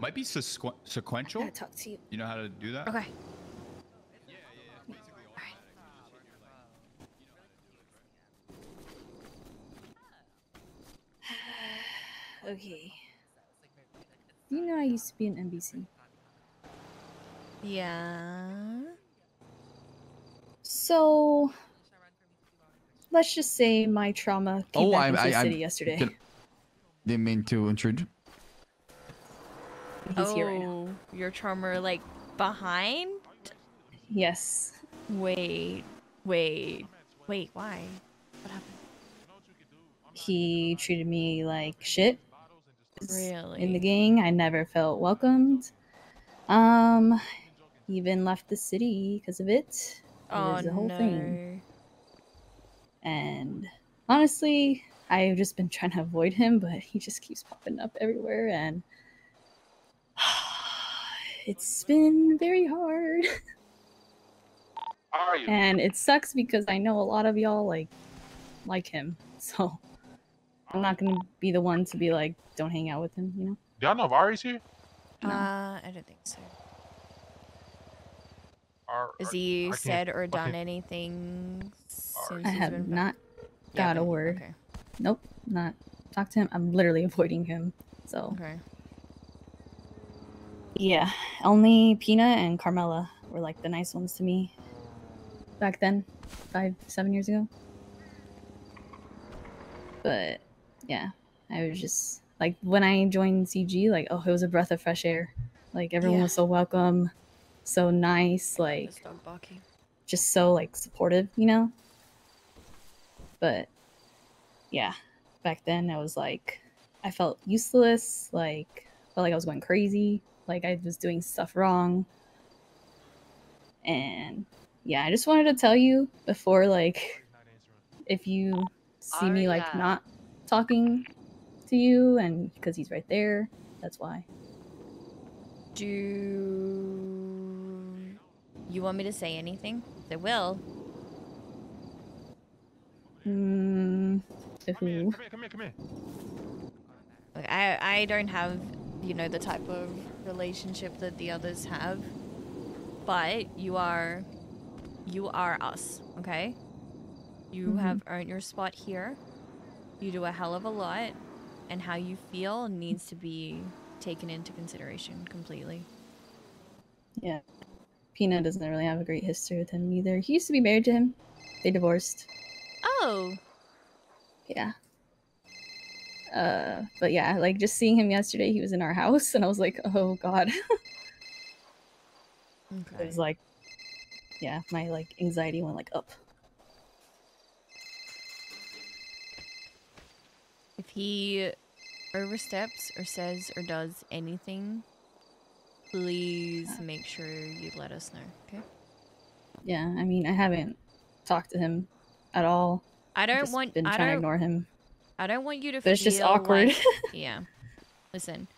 might be sequ- sequential. gotta talk to you. You know how to do that? Okay. okay. You know I used to be an NBC. Yeah. So let's just say my trauma came Oh, back I- into the I- I city yesterday. didn't- Didn't mean to intrude. He's oh, here right now. your charmer like behind? Yes. Wait, wait, wait. Why? What happened? He treated me like shit. Really? In the gang, I never felt welcomed. Um, even left the city because of it. Oh the whole no. thing. And honestly, I've just been trying to avoid him, but he just keeps popping up everywhere, and it's been very hard. Are you? And it sucks because I know a lot of y'all like like him, so I'm not gonna be the one to be like, don't hang out with him, you know? Do Y'all know if Ari's here? Uh, I don't think so. Ar- Has he said or done anything since I he's have been back? not You got a word. Okay. Nope, not talk to him. I'm literally avoiding him. So Okay. Yeah, only Pina and Carmela were like the nice ones to me back then, five, seven years ago. But yeah, I was just like when I joined CG, like oh, it was a breath of fresh air. Like everyone Yeah. was so welcome, so nice, like This dog barking. just so like supportive, you know. But yeah, back then I was like, I felt useless, like felt like I was going crazy, like I was doing stuff wrong. And yeah, I just wanted to tell you before, like, if you see me like not talking to you, and because he's right there, that's why. Do you want me to say anything? I will. Mm, to Come here, who? come here, come here, come here. Like, I I don't have, you know, the type of relationship that the others have. But you are you are us, okay? You Mhm. have earned your spot here. You do a hell of a lot and how you feel needs to be taken into consideration completely. Yeah. Pina doesn't really have a great history with him either. He used to be married to him. They divorced. Oh, Yeah. Uh, but yeah, like just seeing him yesterday, he was in our house, and I was like, oh god. it was like, yeah, my like anxiety went like up. If he oversteps or says or does anything, please make sure you let us know, okay? Yeah, I mean, I haven't talked to him at all. I don't want been I trying to don't ignore him. I don't want you to But it's just awkward. like- yeah. Listen.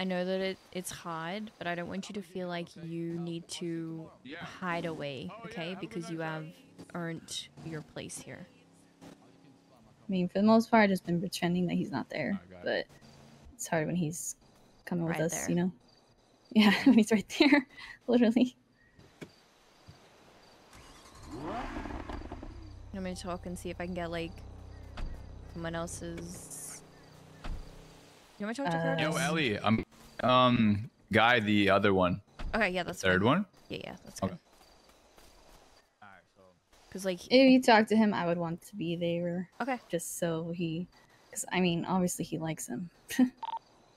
I know that it, it's hard, but I don't want you to feel like you need to hide away, okay? Because you have earned your place here. I mean, for the most part, I've just been pretending that he's not there. But it's hard when he's coming with us, there. you know? Yeah, when he's right there, literally. I'm gonna talk and see if I can get like someone else's. You want me to talk to Uh, Curtis? Yo, Ellie, I'm um guy, the other one, Okay, yeah, that's third fine. one. Yeah, yeah, that's Okay. good. Cause like, If you talk to him, I would want to be there. okay, Just so he. Because, I mean, obviously he likes him.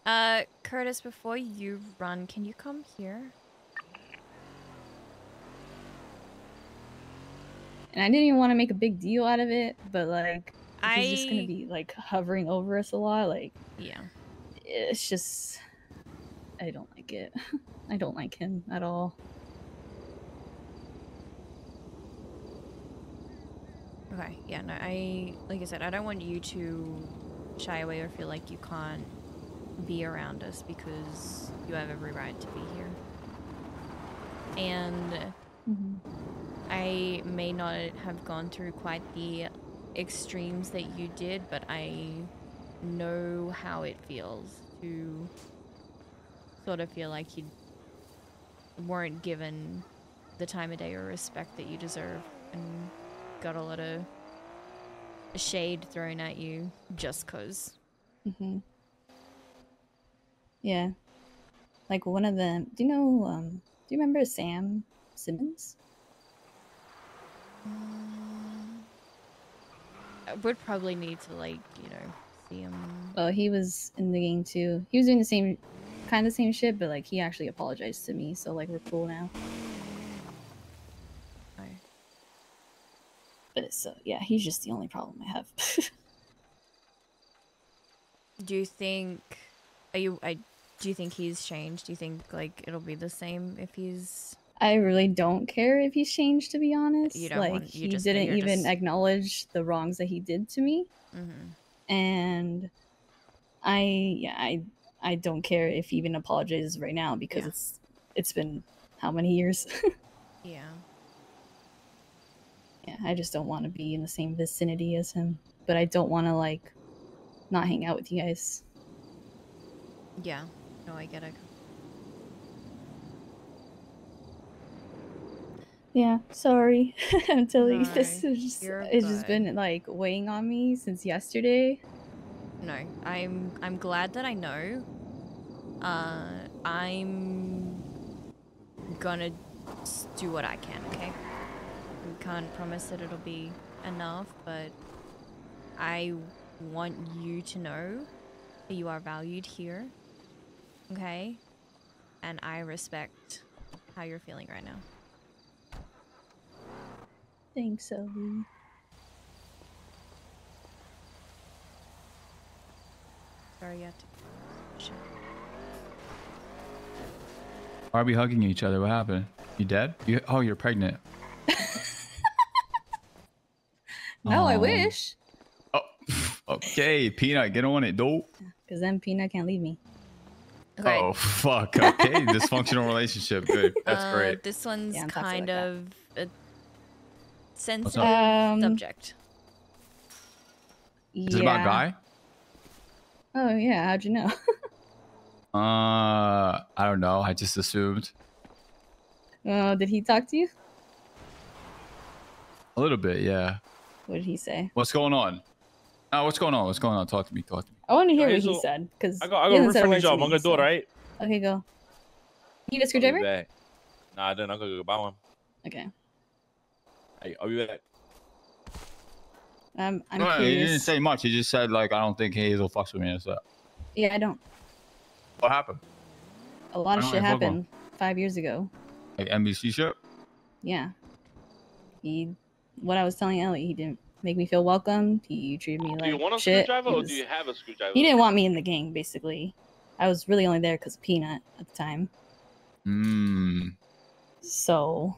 uh, Curtis, before you run, can you come here? And I didn't even want to make a big deal out of it, but like, if he's just gonna be like hovering over us a lot. Like, Yeah. it's just, I don't like it. I don't like him at all. Okay, yeah, no, I like I said, I don't want you to shy away or feel like you can't be around us because you have every right to be here. And Mhm. I may not have gone through quite the extremes that you did, but I know how it feels to sort of feel like you weren't given the time of day or respect that you deserve and got a lot of shade thrown at you just cause. hmm Yeah. Like one of them. Do you know? Um, do you remember Sam Simmons? I would probably need to like, you know, see him. Well, he was in the game too. He was doing the same, kind of same shit, but like he actually apologized to me, so like we're cool now. Oh. But it's so yeah, he's just the only problem I have. Do you think are you I do you think he's changed? Do you think like it'll be the same if he's I really don't care if he's changed, to be honest. You don't like want- you he just- didn't even just- acknowledge the wrongs that he did to me, Mhm. and I yeah I I don't care if he even apologizes right now because Yeah. it's it's been how many years? Yeah. yeah, I just don't want to be in the same vicinity as him, but I don't want to like not hang out with you guys. Yeah. No, I get it. Yeah, sorry. I'm telling you, this No, is just it's just been like weighing on me since yesterday. No, I'm I'm glad that I know. Uh, I'm gonna do what I can. Okay. I can't promise that it'll be enough, but I want you to know that you are valued here. Okay. And I respect how you're feeling right now. Thanks, Ellie. Sorry, yet. Shit. Why are we hugging each other? What happened? You dead? You, oh, you're pregnant. No, I wish. Oh, okay. Peanut, get on it, dude. Because then Peanut can't leave me. Okay. Oh, fuck. Okay. Dysfunctional relationship. Good. That's uh, great. This one's Yeah, kind like of a sensitive Um, subject. Is it about Guy? Oh yeah, how'd you know? Uh, I don't know. I just assumed. Oh, did he talk to you? A little bit, yeah. What did he say? What's going on? Oh, what's going on? What's going on? Talk to me. Talk to me. I want to hear Hey, what he said because I got I got a real friendly job. I'm gonna do it, right? Okay, go. You need a I'll be screwdriver? back. Nah, then I'm gonna go buy one. Okay. Hey, I'll be back. Um, I'm No, he didn't say much. He just said like, I don't think Hazel fucks with me. That's that. Yeah, I don't. What happened? A lot of shit happened five years ago. Like NBC shit? Yeah. He, what I was telling Ellie, he didn't make me feel welcome. He treated me Do like you want a shit. screwdriver He or do you have a screwdriver? He didn't want me in the gang, basically. I was really only there because of Peanut at the time. Mmm. So,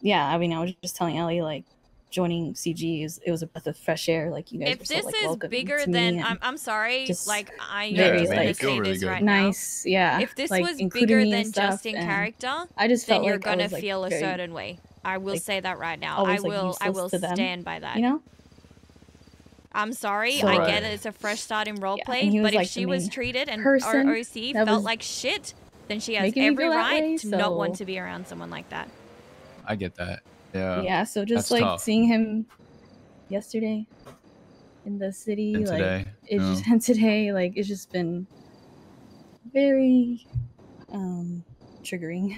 yeah, I mean, I was just telling Ellie, like, joining CG is it was a breath of fresh air. Like, you guys If were so, this like, is bigger than I'm, I'm sorry, just like I very, am like- gonna Make it say feel really this good. right now. nice, yeah. If this like, was bigger than just in character, I just then felt you're like gonna was, like, feel a very- certain way. I will like, say that right now. I always, like, will. I will to them, stand by that. You know? I'm sorry. So- I Right. get it. It's a fresh start in and roleplay. he was, but if she was treated and person or OC felt like shit, then she has every right way, to not want to be around someone like that. I get that. Yeah. yeah. So just like tough. seeing him yesterday in the city, And like today. it yeah. just and today, like it's just been very um triggering.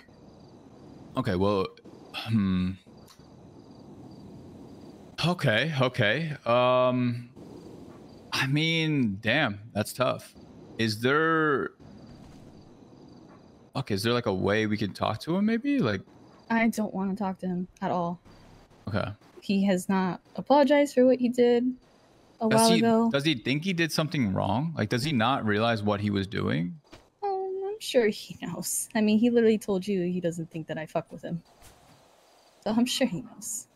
Okay, well, hmm. Okay, okay. Um, I mean, damn, that's tough. Is there? Okay, is there like a way we can talk to him? Maybe like, I don't want to talk to him at all. okay. He has not apologized for what he did a Does while he ago. does he think he did something wrong? Like, does he not realize what he was doing? Um, I'm sure he knows. I mean, he literally told you he doesn't think that I fuck with him. So I'm sure he knows.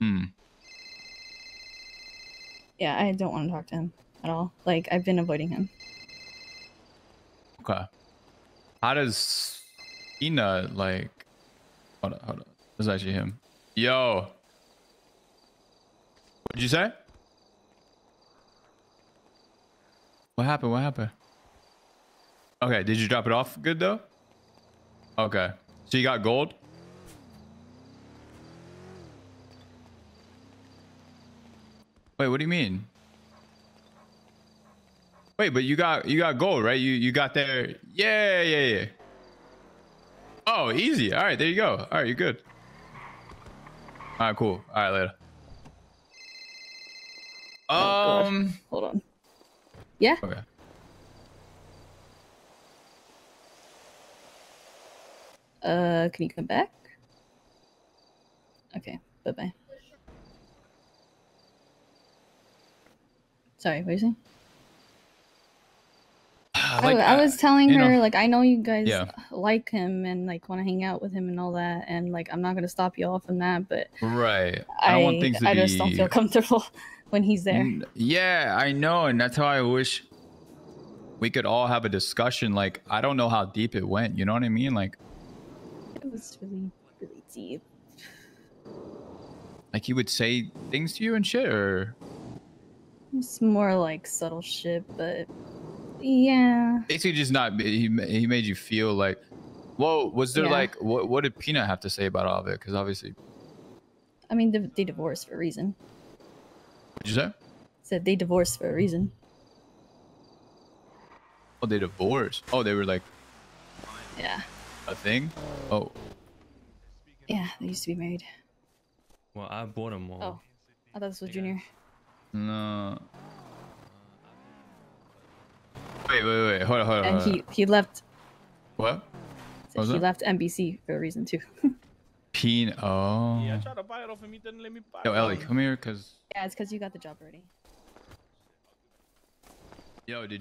Hmm. Yeah, I don't want to talk to him at all. Like I've been avoiding him. Okay. How does Ina like? Hold on, hold on. This is actually him. Yo. What did you say? What happened? What happened? Okay, did you drop it off good though? Okay. So you got gold? Wait, what do you mean? Wait, but you got you got gold, right? You you got there. Yeah, yeah, yeah. Oh, easy. All right, there you go. All right, you're good. All right, cool. All right, later. God. Um. Hold on. Yeah. Okay. Uh, can you come back? Okay. Bye bye. Sorry, what are you saying? Like, I, I uh, was telling you her know- like I know you guys Yeah. like him and like want to hang out with him and all that, and like I'm not gonna stop you all from that, but Right. I I don't want things to I be. just don't feel comfortable when he's there. Yeah, I know, and that's how I wish we could all have a discussion. Like, I don't know how deep it went. You know what I mean? Like, It was really really deep. like he would say things to you and shit, or It's more like subtle shit, but yeah. basically just not. He he made you feel like. Whoa, was there Yeah. like what? What did Peanut have to say about all of it? Because obviously, I mean, they, they divorced for a reason. what'd you say? Said they divorced for a reason. Oh, they divorced. Oh, they were like Yeah. a thing. Oh, Yeah, they used to be married. Well, I bought them all. Oh, I thought this was Junior. no. Wait, wait, wait. Hold on, hold on. And hold on. he he left. What? Said was he that? left NBC for a reason too. Peanut. Oh. Yeah, I tried to buy it off of me, didn't let me buy Yo, it. Ellie, come here, cause yeah, it's because you got the job already. yo, did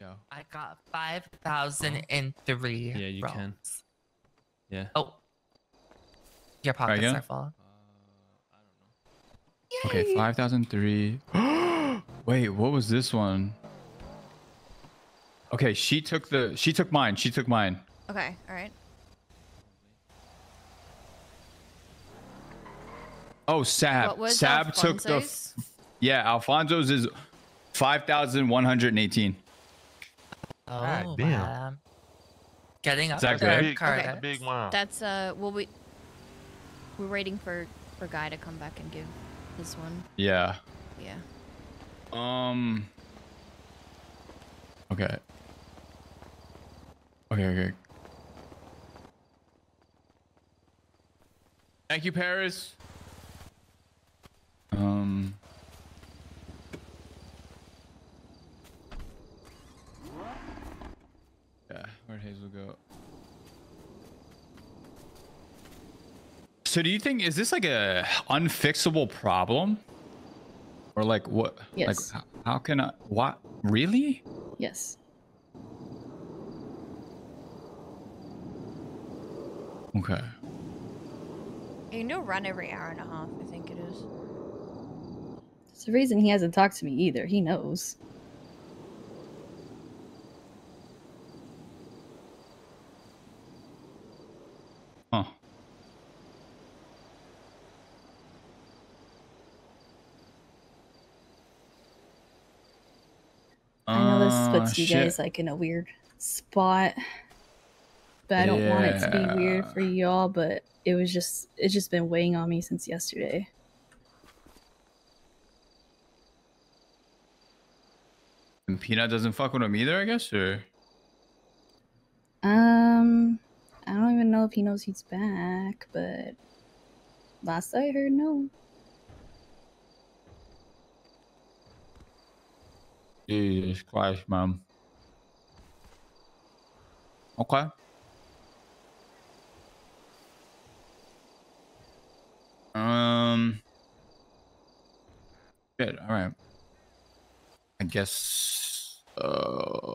yo. I got 5,003. Yeah, you can. rolls. Yeah. Oh. Your pockets again? are full. Uh, okay, five thousand three. Wait, what was this one? Okay, she took the she took mine. She took mine. Okay, all right. Oh, Sab. What was Sab took the yeah. Alfonso's is five thousand one hundred and eighteen. Oh, God damn. man. Getting up that there, good? Big, Carter. big one. That's uh, well we we're waiting for for Guy to come back and give this one. Yeah. Yeah. Um. Okay. Okay. Okay. Thank you, Paris. Um. Yeah, where'd Hazel go? So do you think is this like a unfixable problem? Or like what Yes. like how can I what really? Yes. Okay. You know, run every hour and a half. I think it is. There's a reason he hasn't talked to me either. He knows. Huh. I know this Uh, puts you shit. guys like in a weird spot. But I don't want it to be weird for y'all, but it was just it's just been weighing on me since yesterday. And Peanut doesn't fuck with him either, I guess, or Um I don't even know if he knows he's back, but last I heard no. Jesus Christ, man. Okay. Um. Good. All right. I guess. Uh.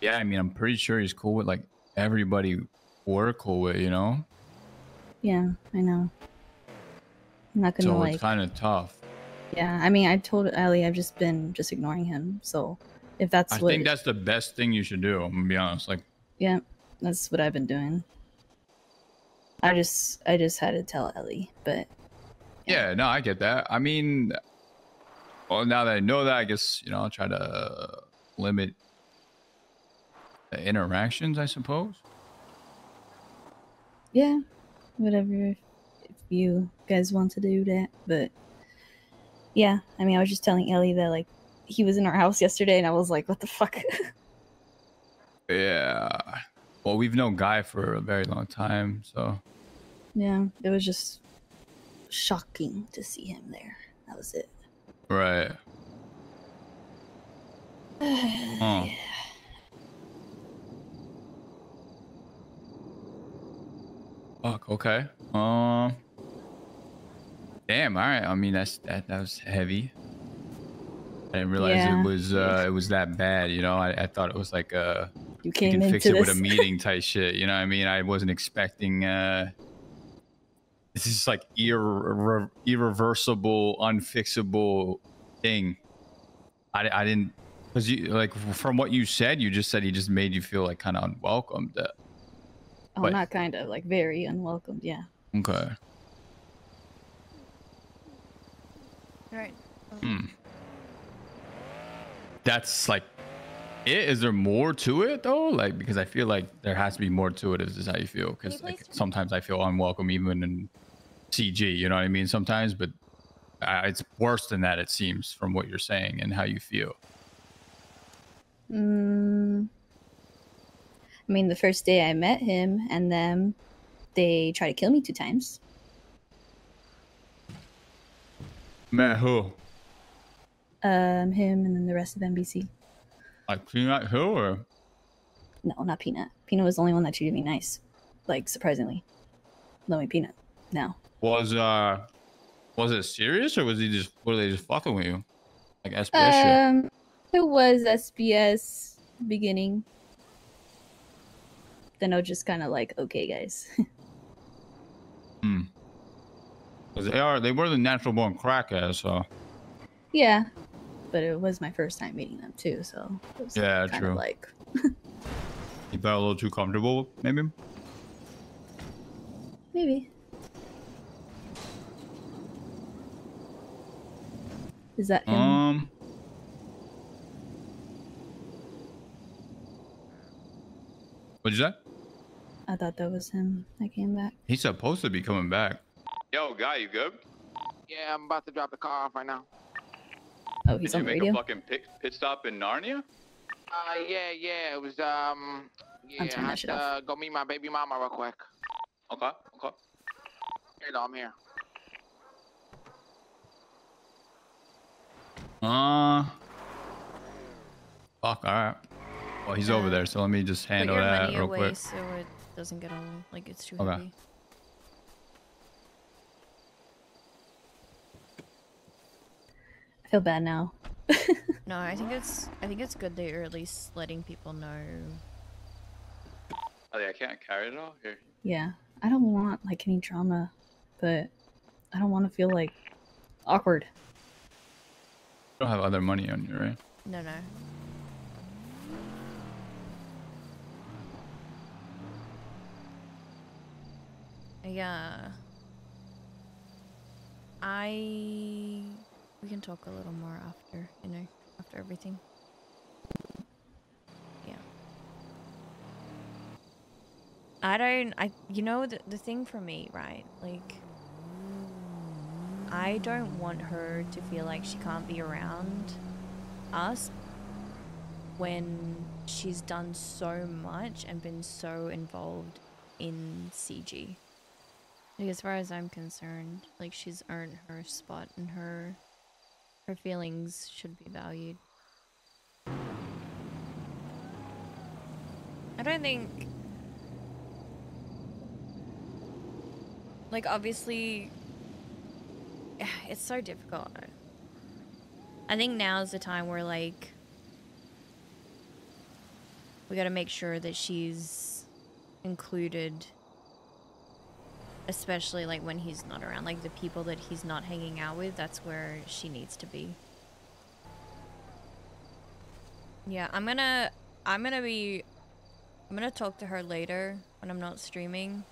Yeah, I mean, I'm pretty sure he's cool with like everybody we're cool with, you know. Yeah, I know. I'm not gonna So like it's kind of tough. Yeah, I mean I told Ali I've just been just ignoring him. So if that's I what think that's the best thing you should do. I'm gonna be honest. Like, yeah, that's what I've been doing. I just I just had to tell Ellie, but Yeah, no, I get that. I mean, Well, now that I know that, I guess you know I'll try to limit the interactions. I suppose. Yeah, whatever. If you guys want to do that, but yeah, I mean, I was just telling Ellie that like he was in our house yesterday, and I was like, "What the fuck?" Yeah. Well, we've known Guy for a very long time, so yeah, it was just shocking to see him there. That was it. right. Huh. Fuck. Okay. Um. Damn. All right. I mean, that's that. That was heavy. I didn't realize Yeah. it was uh it was that bad. You know, I, I thought it was like a You you can into fix it this. with a meeting type shit. You know what I mean? I wasn't expecting uh this is like irre- irreversible, unfixable thing. I, I didn't because you like from what you said, you just said he just made you feel like kind of unwelcomed. Uh, oh, but- not kind of like very unwelcomed. Yeah. Okay. Right. Hmm. That's like it. Is there more to it though? Like because I feel like there has to be more to it. Is this how you feel? Because like sometimes I feel unwelcome even in CG. You know what I mean? Sometimes, but uh, it's worse than that. It seems from what you're saying and how you feel. Mm, I mean, the first day I met him and them, they tried to kill me two times. Man, who? Um, him and then the rest of NBC. Like Peanut who or? No, not Peanut. Peanut was the only one that treated me nice, like surprisingly. Knowing Peanut No. Was uh, was it serious or was he just were they just fucking with you? Like SPS shit? Um, it was SBS beginning. Then I was just kind of like, okay, guys. Hmm. Because they are they were the natural born crackheads, so. yeah, but it was my first time meeting them too, so it was Yeah, kinda true. Like, You felt a little too comfortable, maybe? maybe. Is that him? Um. What'd you say? I thought that was him. I came back. He's supposed to be coming back. Yo, guy, you good? Yeah, I'm about to drop the car off right now. Oh, he's on the radio. fucking pit, pit stop in Narnia? Uh, yeah, yeah, it was, um, yeah, I'm turning I that had shit to off. uh, go meet my baby mama real quick. Okay, okay. Here, though, I'm here. Uh. Fuck, alright. Well, he's over there, so let me just Put handle your that money real away quick. so it doesn't get all like it's too Okay. heavy. Feel bad now. No, I think it's I think it's good that you're at least letting people know. Oh, yeah, I can't carry it all? Here. Yeah, I don't want like any drama, but I don't want to feel like awkward. You don't have other money on you, right? No, no. Yeah. I we can talk a little more after, you know, after everything. Yeah. I don't I you know the the thing for me, right? Like I don't want her to feel like she can't be around us when she's done so much and been so involved in CG. Like as far as I'm concerned, like she's earned her spot and her her feelings should be valued. I don't think like obviously it's so difficult. I think now is the time where like we got to make sure that she's included especially like when he's not around like the people that he's not hanging out with that's where she needs to be. Yeah i'm gonna i'm gonna be i'm gonna talk to her later when i'm not streaming